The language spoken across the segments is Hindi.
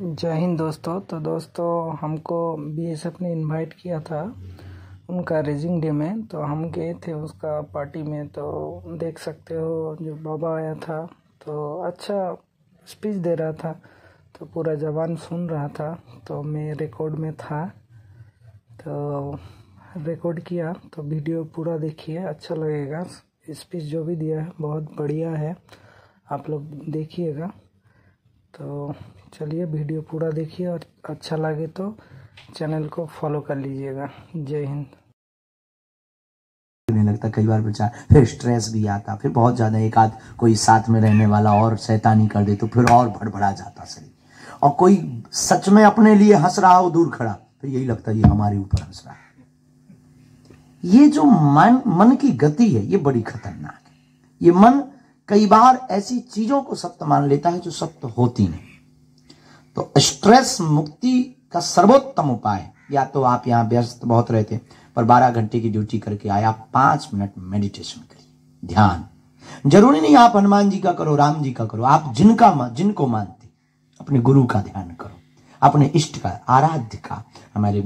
जय हिंद दोस्तों। तो दोस्तों, हमको बी एस एफ़ ने इनवाइट किया था उनका रेजिंग डे में। तो हम गए थे उसका पार्टी में। तो देख सकते हो, जो बाबा आया था तो अच्छा स्पीच दे रहा था। तो पूरा जवान सुन रहा था। तो मैं रिकॉर्ड में था। तो रिकॉर्ड किया। तो वीडियो पूरा देखिए अच्छा लगेगा। स्पीच जो भी दिया है, बहुत बढ़िया है। आप लोग देखिएगा। तो चलिए वीडियो पूरा देखिए और अच्छा लगे तो चैनल को फॉलो कर लीजिएगा। जय हिंद। नहीं लगता कई बार बच्चा फिर स्ट्रेस भी आता, फिर बहुत ज़्यादा एक आध कोई साथ में रहने वाला और शैतानी कर दे तो फिर और भड़बड़ा जाता शरीर। और कोई सच में अपने लिए हंस रहा हो, दूर खड़ा फिर यही लगता है ये हमारे ऊपर हंस रहा है। ये जो मन मन की गति है, ये बड़ी खतरनाक है। ये मन कई बार ऐसी चीज़ों को सत्य मान लेता है जो सत्य होती नहीं। तो स्ट्रेस मुक्ति का सर्वोत्तम उपाय, या तो आप यहाँ व्यस्त बहुत रहते पर 12 घंटे की ड्यूटी करके आप पाँच मिनट मेडिटेशन करिए। ध्यान। ज़रूरी नहीं आप हनुमान जी का करो, राम जी का करो, आप जिनका जिनको मानते, अपने गुरु का ध्यान करो, अपने इष्ट का, आराध्य का, हमारे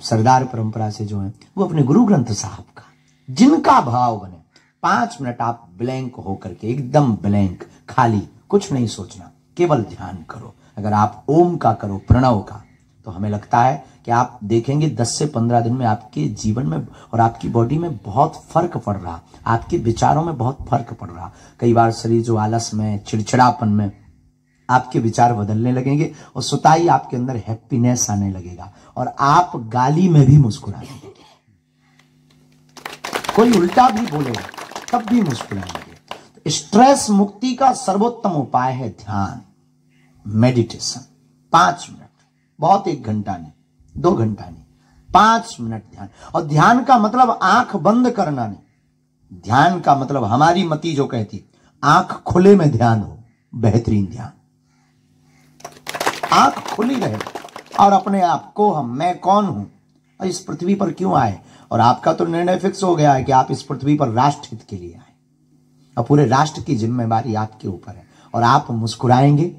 सरदार परंपरा से जो है, वो अपने गुरु ग्रंथ साहब का, जिनका भाव बने। पाँच मिनट आप ब्लैंक होकर के एकदम ब्लैंक, खाली, कुछ नहीं सोचना, केवल ध्यान करो। अगर आप ओम का करो, प्रणव का तो हमें लगता है कि आप देखेंगे 10 से 15 दिन में आपके जीवन में और आपकी बॉडी में बहुत फ़र्क पड़ रहा, आपके विचारों में बहुत फ़र्क पड़ रहा। कई बार शरीर जो आलस में, चिड़चिड़ापन में, आपके विचार बदलने लगेंगे और सुताई आपके अंदर हैप्पीनेस आने लगेगा और आप गाली में भी मुस्कुरा कोई उल्टा भी बोलेगा तब भी मुस्कुराएँगे स्ट्रेस मुक्ति का सर्वोत्तम उपाय है ध्यान, मेडिटेशन। पाँच मिनट, बहुत एक घंटा नहीं, दो घंटा नहीं, पाँच मिनट ध्यान। और ध्यान का मतलब आँख बंद करना नहीं। ध्यान का मतलब हमारी मती जो कहती आँख खुले में ध्यान हो, बेहतरीन ध्यान। आँख खुली रहे और अपने आप को हम, मैं कौन हूँ? और इस पृथ्वी पर क्यों आए? और आपका तो निर्णय फिक्स हो गया है कि आप इस पृथ्वी पर राष्ट्र हित के लिए आए। और पूरे राष्ट्र की जिम्मेवारी आपके ऊपर है और आप मुस्कुराएँगे।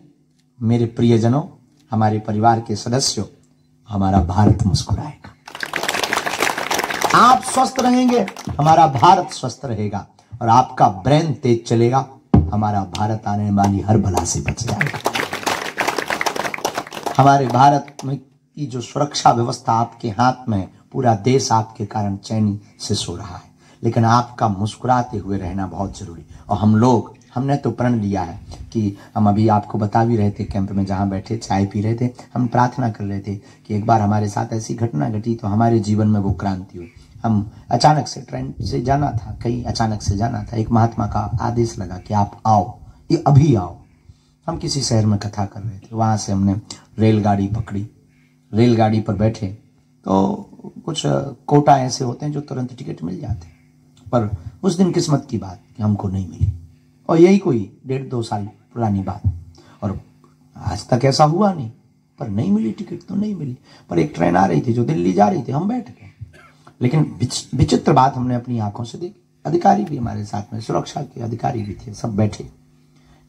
मेरे प्रियजनों, हमारे परिवार के सदस्यों, हमारा भारत मुस्कुराएगा। आप स्वस्थ रहेंगे, हमारा भारत स्वस्थ रहेगा और आपका ब्रेन तेज चलेगा। हमारा भारत आने वाली हर बला से बच जाएगा। हमारे भारत में की जो सुरक्षा व्यवस्था आपके हाथ में पूरा देश आपके कारण चैनी से सो रहा है। लेकिन आपका मुस्कुराते हुए रहना बहुत ज़रूरी। और हम लोग, हमने तो प्रण लिया है कि हम अभी आपको बता भी रहे थे कैंप में जहाँ बैठे, चाय पी रहे थे। हम प्रार्थना कर रहे थे कि एक बार हमारे साथ ऐसी घटना घटी तो हमारे जीवन में वो क्रांति हुई। हम अचानक से ट्रेन से जाना था, कहीं अचानक से जाना था। एक महात्मा का आदेश लगा कि आप आओ, ये अभी आओ। हम किसी शहर में कथा कर रहे थे। वहाँ से हमने रेलगाड़ी पकड़ी। रेलगाड़ी पर बैठे तो कुछ कोटा ऐसे होते हैं जो तुरंत टिकट मिल जाते हैं। पर उस दिन किस्मत की बात कि हमको नहीं मिली। और यही कोई डेढ़ दो साल पुरानी बात। और आज तक ऐसा हुआ नहीं। पर नहीं मिली टिकट तो नहीं मिली। पर एक ट्रेन आ रही थी जो दिल्ली जा रही थी, हम बैठ गए। लेकिन विचित्र बात हमने अपनी आँखों से देखी। अधिकारी भी हमारे साथ में, सुरक्षा के अधिकारी भी थे, सब बैठे।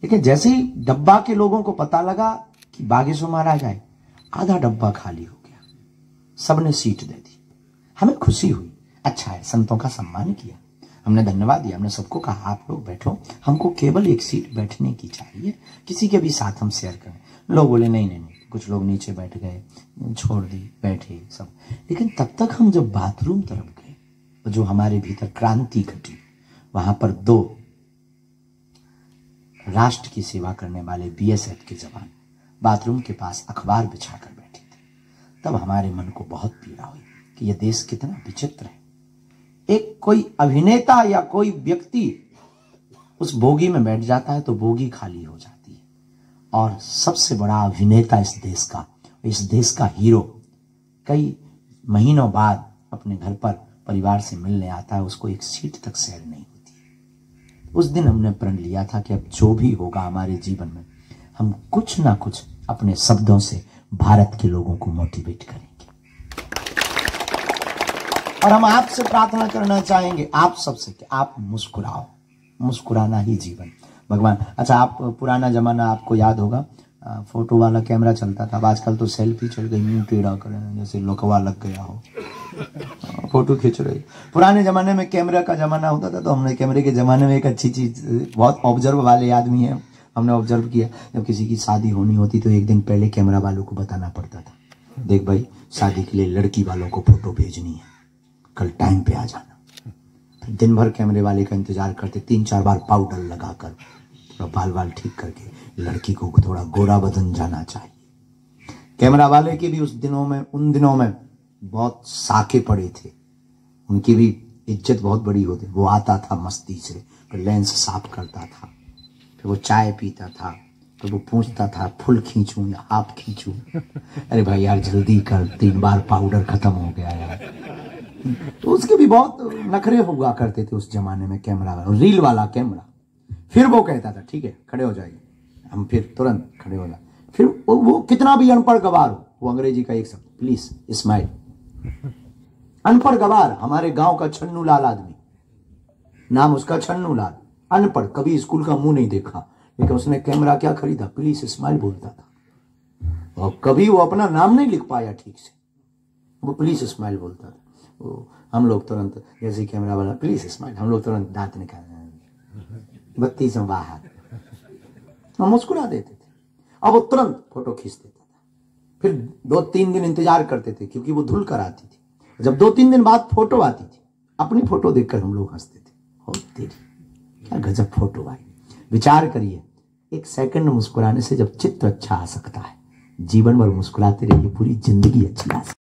लेकिन जैसे ही डब्बा के लोगों को पता लगा कि बागेश्वर महाराज आए, आधा डब्बा खाली हो सबने सीट दे दी। हमें खुशी हुई। अच्छा है, संतों का सम्मान किया। हमने धन्यवाद दिया। हमने सबको कहा, आप लोग बैठो। हमको केवल एक सीट बैठने की चाहिए। किसी के भी साथ हम शेयर करें। लोग बोले, नहीं नहीं नहीं। कुछ लोग नीचे बैठ गए, छोड़ दी, बैठे, सब। लेकिन तब तक हम जब बाथरूम तरफ़ गए तो जो हमारे भीतर क्रांति घटी, वहाँ पर दो राष्ट्र की सेवा करने वाले बीएसएफ के जवान बाथरूम के पास अखबार बिछाकर बैठे थे तब हमारे मन को बहुत पीड़ा हुई कि यह देश कितना विचित्र है। एक कोई अभिनेता या कोई व्यक्ति उस बोगी में बैठ जाता है तो बोगी खाली हो जाती है। और सबसे बड़ा अभिनेता इस देश का, इस देश का हीरो कई महीनों बाद अपने घर पर परिवार से मिलने आता है, उसको एक सीट तक शेयर नहीं होती। उस दिन हमने प्रण लिया था कि अब जो भी होगा हमारे जीवन में, हम कुछ ना कुछ अपने शब्दों से भारत के लोगों को मोटिवेट करेंगे। और हम आपसे प्रार्थना करना चाहेंगे, आप सबसे कि आप मुस्कुराओ। मुस्कुराना ही जीवन। भगवान अच्छा आप पुराना जमाना आपको याद होगा। फ़ोटो वाला कैमरा चलता था, अब आजकल तो सेल्फी चल गई, मुँह टेढ़ा करे जैसे लोकवा लग गया हो। फ़ोटो खींच रही। पुराने जमाने में कैमरा का जमाना होता था तो हमने कैमरे के जमाने में एक अच्छी चीज़, बहुत ऑब्ज़र्व वाले आदमी है। हमने ऑब्ज़र्व किया, जब किसी की शादी होनी होती तो एक दिन पहले कैमरा वालों को बताना पड़ता था। देख भाई, शादी के लिए लड़की वालों को फ़ोटो भेजनी है। कल टाइम पे आ जाना। फिर दिन भर कैमरे वाले का इंतज़ार करते तीन चार बार पाउडर लगाकर थोड़ा बाल बाल ठीक करके लड़की को थोड़ा गोरा बदन जाना चाहिए। कैमरा वाले के भी उस दिनों में, उन दिनों में बहुत साके पड़े थे। उनकी भी इज़्ज़त बहुत बड़ी होती, वो आता था मस्ती से लेंस साफ़ करता था। फिर वो चाय पीता था तो वो पूछता था फुल खींचूं या हाफ़ खींचूं? अरे भाई यार जल्दी कर तीन बार पाउडर खत्म हो गया यार। तो उसके भी बहुत नखरे हुआ करते थे उस जमाने में कैमरा वाला रील वाला कैमरा। फिर वो कहता था ठीक है खड़े हो जाइए। हम फिर तुरंत खड़े हो जाए। फिर वो, वो कितना भी अनपढ़ गवार हो वो अंग्रेज़ी का एक शब्द प्लीज़ स्माइल अनपढ़ गवार हमारे गाँव का छन्नू लाल आदमी। नाम उसका छन्नू लाल। अनपढ़ कभी स्कूल का मुँह नहीं देखा, लेकिन उसने कैमरा क्या खरीदा? प्लीज़ स्माइल बोलता था। और कभी वो अपना नाम नहीं लिख पाया ठीक से। वो प्लीज़ स्माइल बोलता था। वो हम लोग तुरंत, जैसे कैमरा वाला प्लीज़ स्माइल हम लोग तुरंत दांत निकाल बत्ती से बाहर हम मुस्कुरा देते थे। अब वो तुरंत फ़ोटो खींच देता था। फिर दो तीन दिन इंतज़ार करते थे, क्योंकि वो धुल कर आती थी। जब दो तीन दिन बाद फ़ोटो आती थी, अपनी फ़ोटो देखकर हम लोग हँसते थे। तेरी क्या गजब फ़ोटो आई विचार करिए, एक सेकंड मुस्कुराने से जब चित्र अच्छा आ सकता है, जीवन भर मुस्कुराते रहिए, पूरी ज़िंदगी अच्छी आ सकती